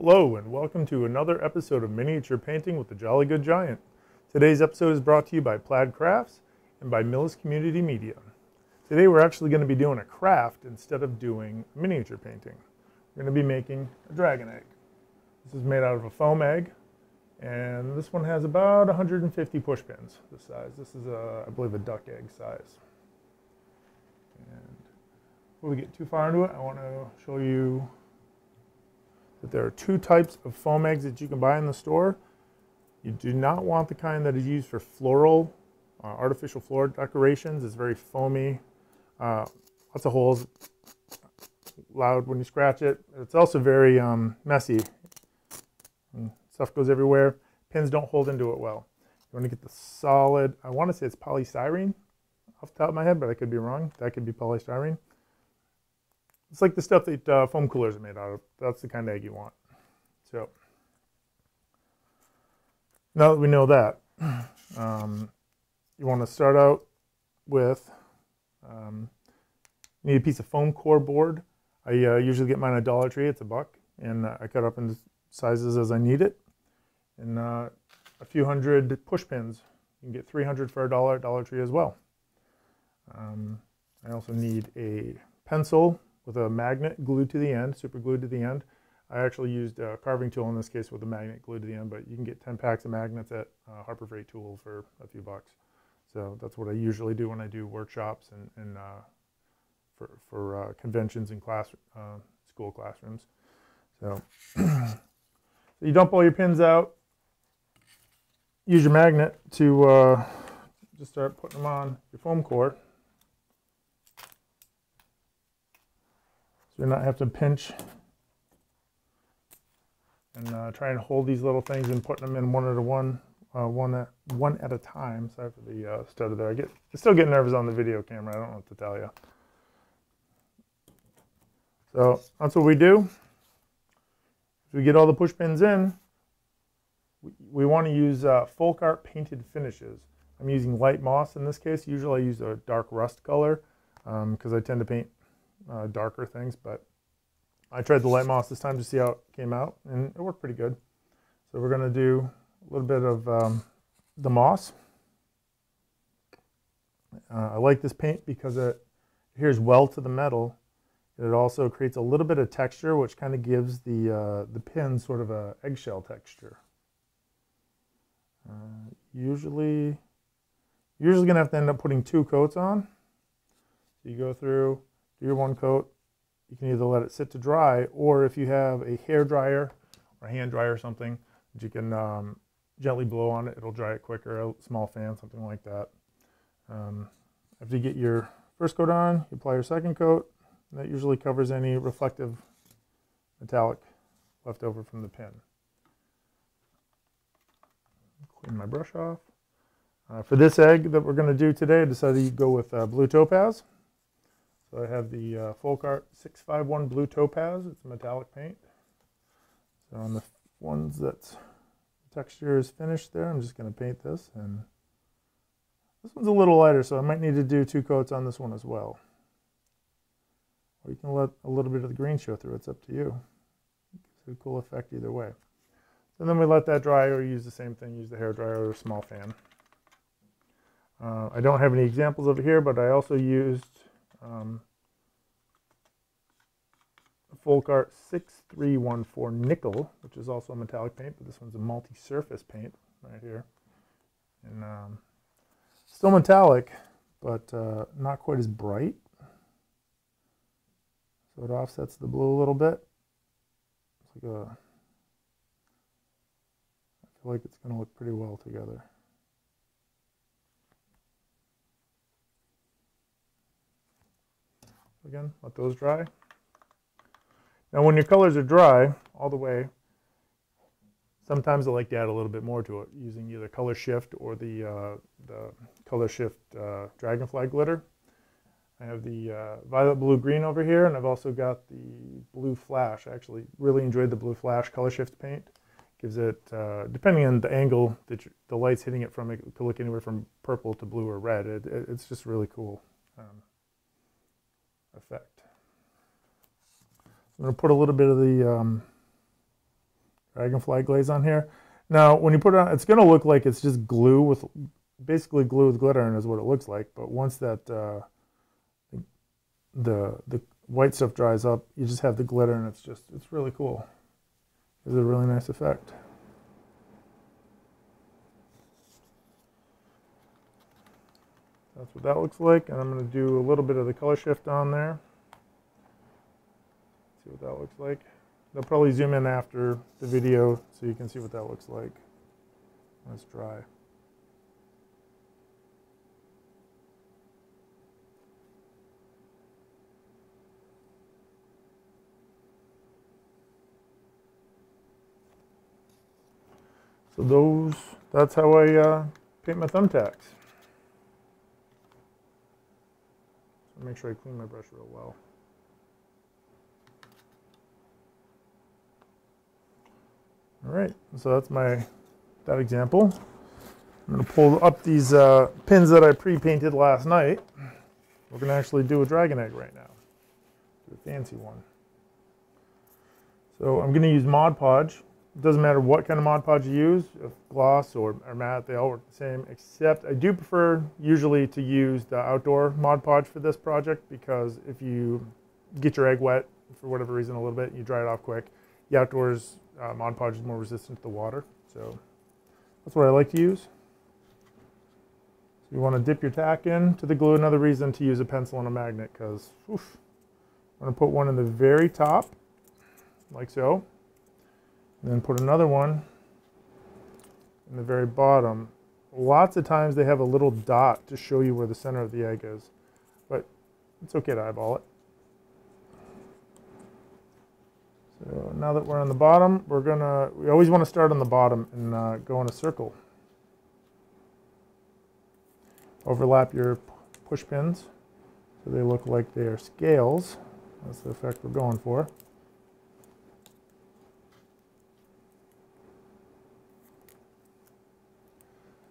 Hello, and welcome to another episode of Miniature Painting with the Jolly Good Giant. Today's episode is brought to you by Plaid Crafts and by Millis Community Media. Today we're actually going to be doing a craft instead of doing miniature painting. We're going to be making a dragon egg. This is made out of a foam egg, and this one has about 150 push pins, this size. This is, a, I believe, a duck egg size. And before we get too far into it, I want to show you that there are two types of foam eggs that you can buy in the store. You do not want the kind that is used for floral, uh, artificial floor decorations. It's very foamy, uh, lots of holes, loud when you scratch it. It's also very um, messy. And stuff goes everywhere. Pins don't hold into it well. You want to get the solid, I want to say it's polystyrene off the top of my head, but I could be wrong. That could be polystyrene. It's like the stuff that uh, foam coolers are made out of. That's the kind of egg you want. So now that we know that, um, you want to start out with um, you need a piece of foam core board. I uh, usually get mine at Dollar Tree. It's a buck, and uh, I cut up into sizes as I need it. And uh, a few hundred push pins. You can get 300 for a dollar at Dollar Tree as well. Um, I also need a pencil with a magnet glued to the end, super glued to the end. I actually used a carving tool in this case with a magnet glued to the end, but you can get 10 packs of magnets at uh, Harbor Freight Tool for a few bucks. So that's what I usually do when I do workshops and, and uh, for, for uh, conventions and class, uh, school classrooms. So, so you dump all your pins out, use your magnet to uh, just start putting them on your foam core. You not have to pinch and uh, try and hold these little things and putting them in one at a one, uh, one at one at a time. Sorry for the uh, stutter there. I get I still get nervous on the video camera. I don't know what to tell you. So that's what we do. If we get all the push pins in, we, we want to use uh, folk art painted finishes. I'm using light moss in this case. Usually I use a dark rust color because um, I tend to paint uh, darker things, but I tried the light moss this time to see how it came out, and it worked pretty good. So we're going to do a little bit of um, the moss. Uh, I like this paint because it adheres well to the metal. It also creates a little bit of texture, which kind of gives the, uh, the pin sort of a eggshell texture. Uh, usually, usually going to have to end up putting two coats on. So you go through, do your one coat. You can either let it sit to dry, or if you have a hair dryer or a hand dryer or something, that you can um, gently blow on it. It'll dry it quicker. A small fan, something like that. Um, after you get your first coat on, you apply your second coat. That usually covers any reflective metallic left over from the pin. Clean my brush off. Uh, for this egg that we're going to do today, I decided to go with uh, blue topaz. So I have the uh, Folk Art 651 Blue Topaz. It's a metallic paint. So on the ones that the texture is finished there, I'm just going to paint this. And this one's a little lighter, so I might need to do two coats on this one as well. Or you can let a little bit of the green show through. It's up to you. It's a cool effect either way. And then we let that dry or use the same thing. Use the hair dryer or a small fan. Uh, I don't have any examples of it here, but I also used um, Folk Art 6314 Nickel, which is also a metallic paint, but this one's a multi-surface paint right here. And um, still metallic, but uh, not quite as bright. So it offsets the blue a little bit. It's like a, I feel like it's going to look pretty well together. Again, let those dry. Now when your colors are dry all the way, sometimes I like to add a little bit more to it using either color shift or the, uh, the color shift uh, dragonfly glitter. I have the uh, violet blue green over here and I've also got the blue flash. I actually really enjoyed the blue flash color shift paint. Gives it, uh, depending on the angle that the light's hitting it from, it could look anywhere from purple to blue or red. It, it, it's just really cool. Um, effect. I'm going to put a little bit of the um, dragonfly glaze on here. Now, when you put it on, it's going to look like it's just glue with, basically glue with glitter and is what it looks like. But once that, uh, the, the white stuff dries up, you just have the glitter and it's just, it's really cool. It's a really nice effect. That's what that looks like. And I'm going to do a little bit of the color shift on there. See what that looks like. They'll probably zoom in after the video so you can see what that looks like Let's dry. So those, that's how I uh, paint my thumbtacks. So make sure I clean my brush real well. All right, so that's my that example. I'm to pull up these uh, pins that I pre-painted last night. We're to actually do a dragon egg right now. Do a fancy one. So I'm to use Mod Podge. It doesn't matter what kind of Mod Podge you use, if gloss or, or matte, they all work the same, except I do prefer usually to use the outdoor Mod Podge for this project because if you get your egg wet for whatever reason a little bit, you dry it off quick, the outdoors uh, Mod Podge is more resistant to the water. So that's what I like to use. So you want to dip your tack in to the glue. Another reason to use a pencil and a magnet because I'm going to put one in the very top like so. Then put another one in the very bottom. Lots of times they have a little dot to show you where the center of the egg is, but it's okay to eyeball it. So now that we're on the bottom, we're gonna, we always want to start on the bottom and uh, go in a circle. Overlap your push pins so they look like they are scales. That's the effect we're going for.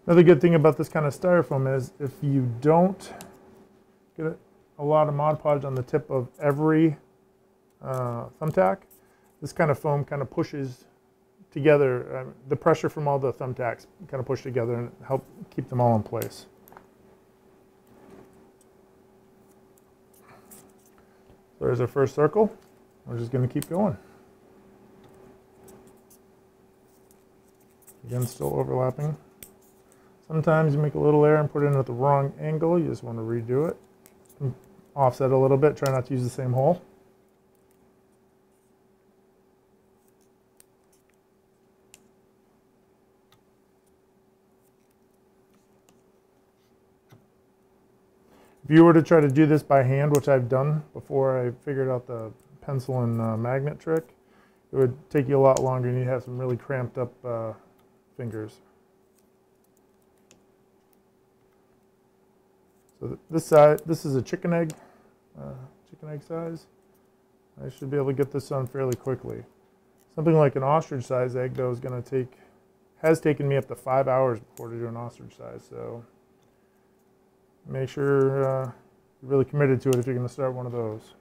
Another good thing about this kind of styrofoam is if you don't get a lot of Mod Podge on the tip of every uh, thumbtack, this kind of foam kind of pushes together, uh, the pressure from all the thumbtacks kind of push together and help keep them all in place. There's our first circle. We're just going to keep going. Again, still overlapping. Sometimes you make a little error and put it in at the wrong angle. You just want to redo it. Offset a little bit. Try not to use the same hole. If you were to try to do this by hand, which I've done before I figured out the pencil and uh, magnet trick, it would take you a lot longer and you'd have some really cramped up uh, fingers. This side, this is a chicken egg, uh, chicken egg size. I should be able to get this done fairly quickly. Something like an ostrich size egg though is going to take, has taken me up to five hours before to do an ostrich size. So make sure uh, you're really committed to it if you're going to start one of those.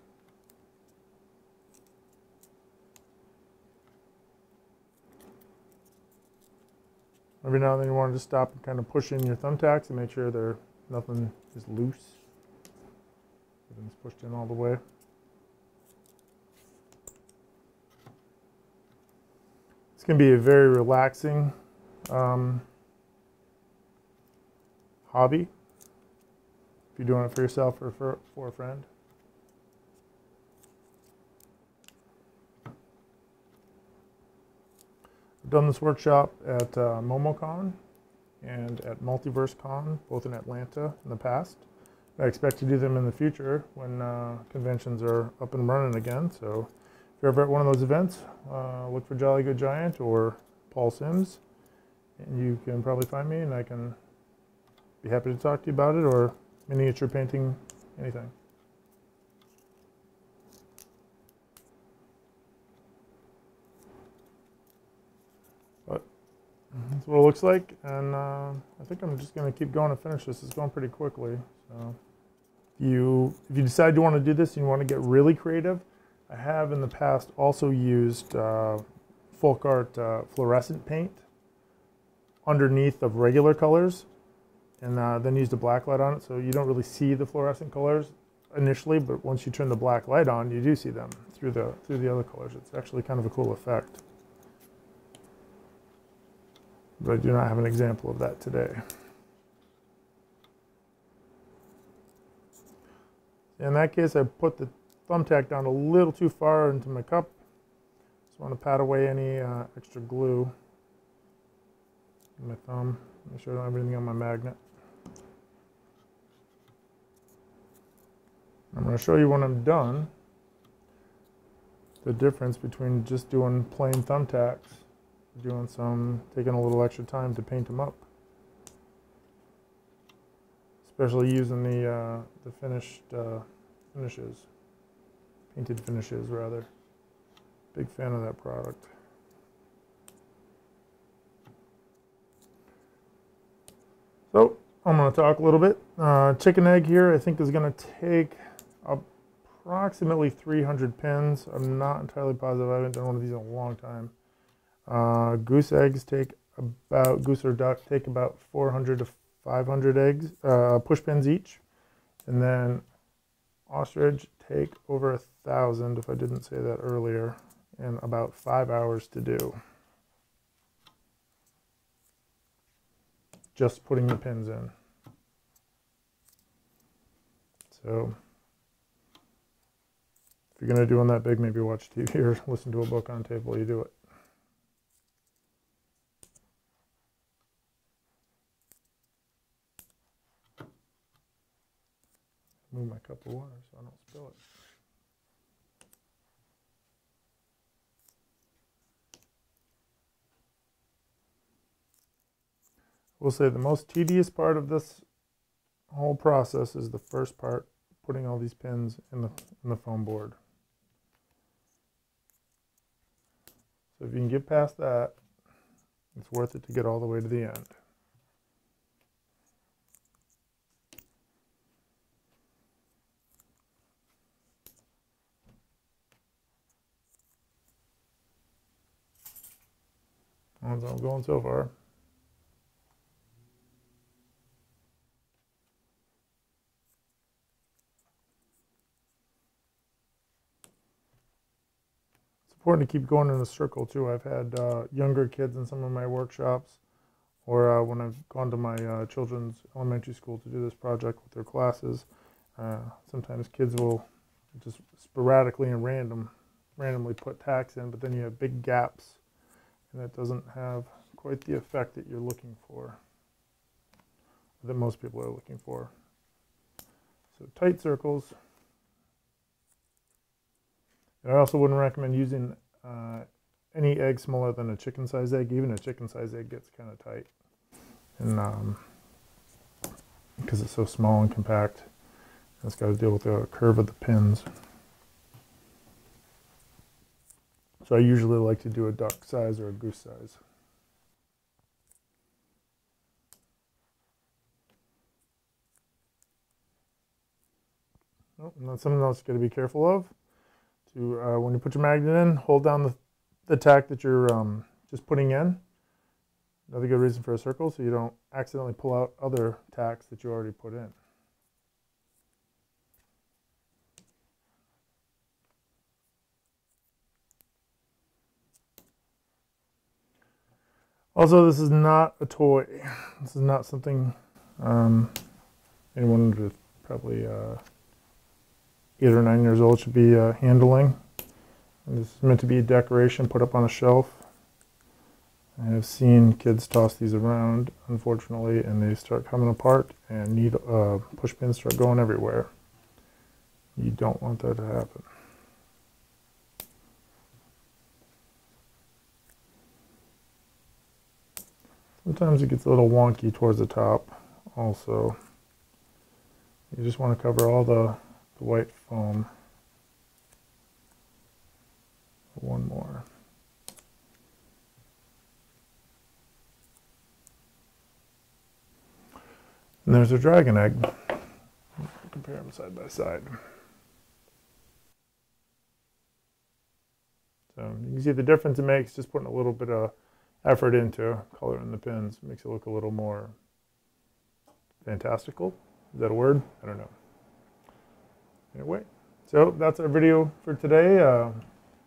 Every now and then you want to just stop and kind of push in your thumbtacks and make sure there nothing is loose. Everything's pushed in all the way. It's going to be a very relaxing um, hobby if you're doing it for yourself or for, for a friend. I've done this workshop at uh, MomoCon and at MultiverseCon, both in Atlanta in the past. I expect to do them in the future when uh, conventions are up and running again. So if you're ever at one of those events, uh, look for Jolly Good Giant or Paul Sims, and you can probably find me and I can be happy to talk to you about it or miniature painting, anything. That's what it looks like, and uh, I think I'm just going to keep going and finish this. It's going pretty quickly. So, if you if you decide you want to do this and you want to get really creative, I have in the past also used uh, Folk Art uh, fluorescent paint underneath of regular colors and uh, then used a black light on it so you don't really see the fluorescent colors initially but once you turn the black light on you do see them through the through the other colors it's actually kind of a cool effect but I do not have an example of that today. In that case I put the thumbtack down a little too far into my cup. Just want to pat away any uh, extra glue my thumb. Make sure I don't have anything on my magnet. I'm going to show you when I'm done the difference between just doing plain thumbtacks, doing some, taking a little extra time to paint them up. Especially using the, uh, the finished uh, finishes, painted finishes rather. Big fan of that product. So I'm going to talk a little bit. Uh, chicken egg here I think is going to take approximately 300 pins. I'm not entirely positive. I haven't done one of these in a long time. Uh, goose eggs take about, goose or duck take about 400 to 500 eggs, uh, push pins each. And then ostrich take over a thousand, if I didn't say that earlier, and about five hours to do. Just putting the pins in. So if you're going to do one that big, maybe watch TV or listen to a book on tape while you do it. Move my cup of water so I don't spill it. We'll say the most tedious part of this whole process is the first part, putting all these pins in the, in the foam board. So if you can get past that, it's worth it to get all the way to the end. I'm going so far. It's important to keep going in a circle too. I've had uh, younger kids in some of my workshops, or uh, when I've gone to my uh, children's elementary school to do this project with their classes. Uh, sometimes kids will just sporadically and random, randomly put tacks in, but then you have big gaps, and that doesn't have quite the effect that you're looking for, that most people are looking for. So tight circles. And I also wouldn't recommend using uh, any egg smaller than a chicken size egg. Even a chicken size egg gets kind of tight. And um, because it's so small and compact, it's got to deal with the curve of the pins. So I usually like to do a duck size or a goose size. Oh, and that's something else you got to be careful of to uh, when you put your magnet in, hold down the, the tack that you're um, just putting in. Another good reason for a circle so you don't accidentally pull out other tacks that you already put in. Also, this is not a toy. This is not something um, anyone with probably uh, eight or nine years old should be uh, handling. And this is meant to be a decoration put up on a shelf. I have seen kids toss these around, unfortunately, and they start coming apart and need uh, push pins start going everywhere. You don't want that to happen. Sometimes it gets a little wonky towards the top also. You just want to cover all the the white foam. One more. And there's a dragon egg. Compare them side by side. So you can see the difference it makes just putting a little bit of effort into coloring the pins. Makes it look a little more fantastical. Is that a word? I don't know. Anyway, so that's our video for today. Uh,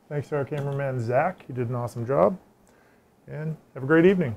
thanks to our cameraman Zach. He did an awesome job. And have a great evening.